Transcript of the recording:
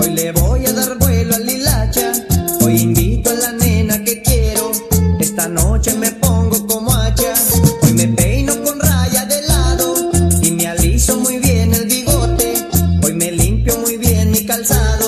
Hoy le voy a dar vuelo al hilacha. Hoy invito a la nena que quiero. Esta noche me pongo como hacha. Hoy me peino con raya de lado y me aliso muy bien el bigote. Hoy me limpio muy bien mi calzada.